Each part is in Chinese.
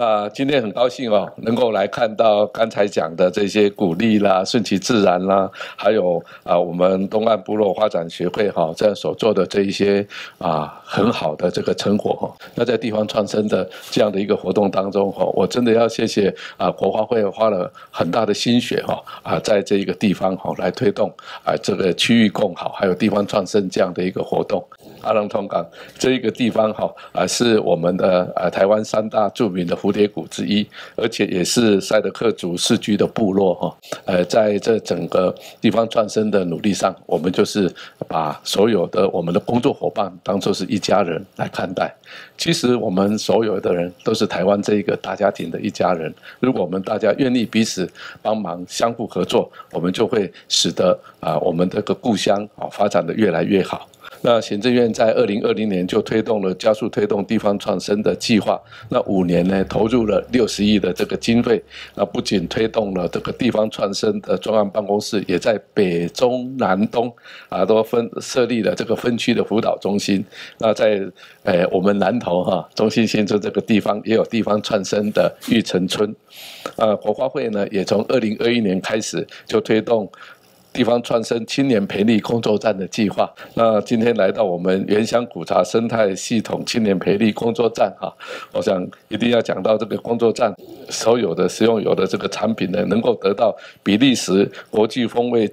那今天很高兴哦，能够来看到刚才讲的这些鼓励啦、顺其自然啦，还有啊，我们东岸部落发展学会哈这样所做的这一些啊很好的这个成果哈。那在地方创生的这样的一个活动当中哈，我真的要谢谢啊国花会花了很大的心血哈啊，在这一个地方哈来推动啊这个区域共好还有地方创生这样的一个活动。阿朗通港这一个地方哈啊是我们的啊台湾三大著名的蝴蝶谷之一，而且也是赛德克族世居的部落哈。呃，在这整个地方创生的努力上，我们就是把所有的我们的工作伙伴当做是一家人来看待。其实我们所有的人都是台湾这一个大家庭的一家人。如果我们大家愿意彼此帮忙、相互合作，我们就会使得啊我们这个故乡啊发展的越来越好。那行政院在二零二零年就推动了加速推动地方创生的计划，那五年呢投入了六十亿的这个经费，那不仅推动了这个地方创生的专案办公室，也在北中南东啊都分设立了这个分区的辅导中心。那在诶我们南投哈中心新村这个地方也有地方创生的育成村，呃火花会呢也从二零二一年开始就推动。地方创生青年培力工作站的计划，那今天来到我们原乡古茶生态系统青年培力工作站哈，我想一定要讲到这个工作站所有的食用油的这个产品呢，能够得到比利时国际风味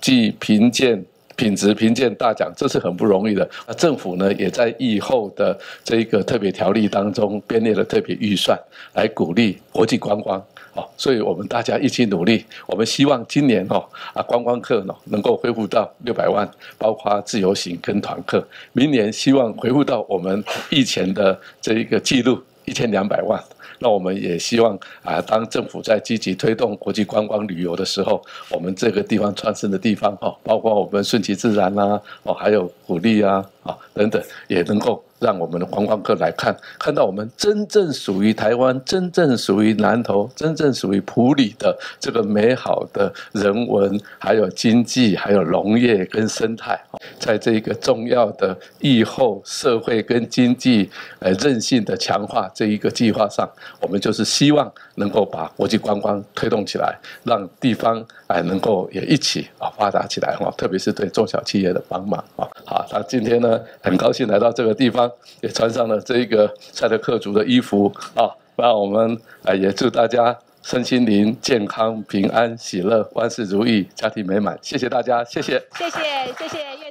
暨品鉴品质评鉴大奖，这是很不容易的。那政府呢，也在疫后的这一个特别条例当中编列了特别预算，来鼓励国际观光。哦，所以我们大家一起努力。我们希望今年哦啊观光客呢能够恢复到六百万，包括自由行跟团客。明年希望恢复到我们以前的这一个记录一千两百万。那我们也希望啊，当政府在积极推动国际观光旅游的时候，我们这个地方创生的地方哈，包括我们顺其自然啦，哦还有鼓励啊啊等等，也能够。让我们的观光客来看，看到我们真正属于台湾、真正属于南投、真正属于埔里的这个美好的人文，还有经济，还有农业跟生态，在这一个重要的疫后社会跟经济呃韧性的强化这一个计划上，我们就是希望能够把国际观光推动起来，让地方哎能够也一起啊发达起来哈，特别是对中小企业的帮忙啊。好，那今天呢，很高兴来到这个地方。也穿上了这一个赛德克族的衣服啊，那我们啊也祝大家身心灵健康、平安、喜乐、万事如意、家庭美满。谢谢大家，谢谢，谢谢，谢谢。